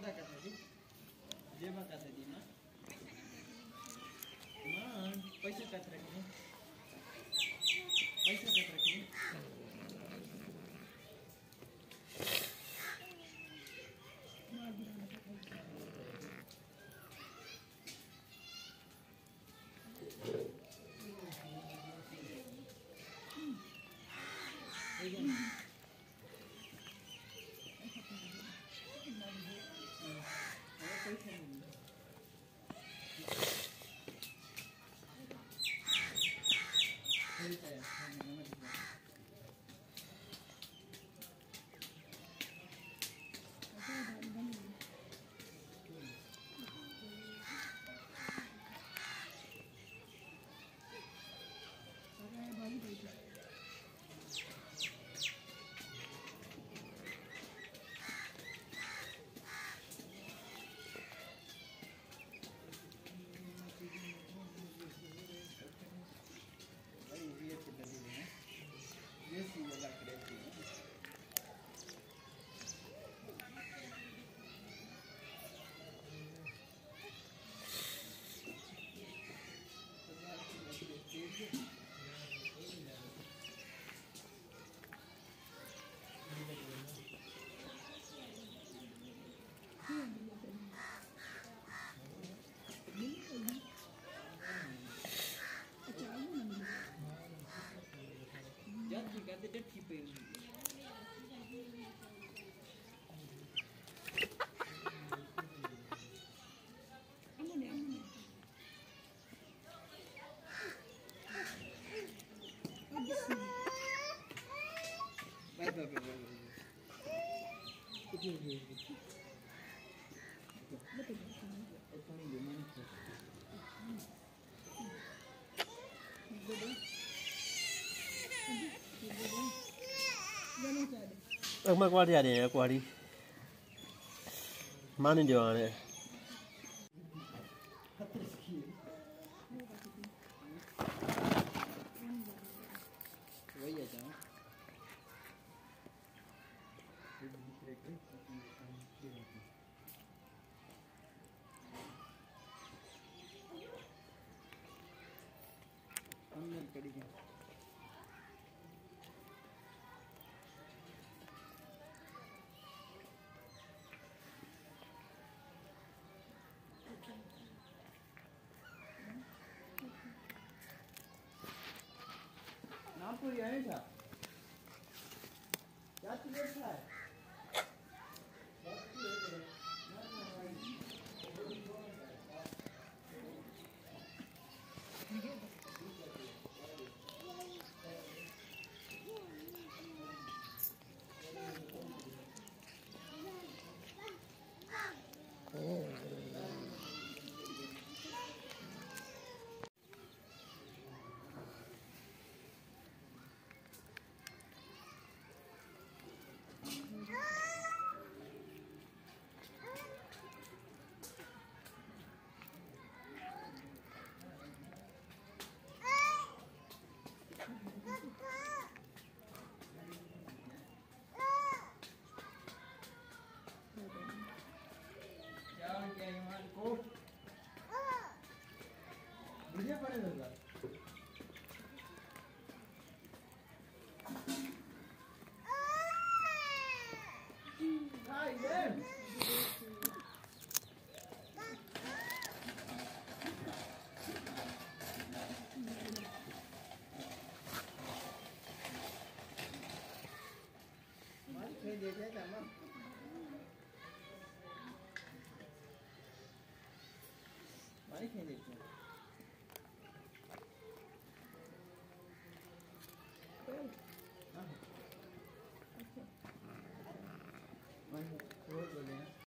ಹೋದ ಕಥೆದಿ ಜೇಬ ಕಥೆದಿ ಮಾ ಪೈಸೆ ಕತ್ ರಕ್ಕಿ ಪೈಸೆ ಕತ್ ರಕ್ಕಿ aqui pra ele. Vai, vai, vai, vai. Ang magwali yan eh, kwali. Mano nyo ano eh. Thank you. 做腌一下，加几个菜。Hayır. పని కదా tamam. Bari kendisi.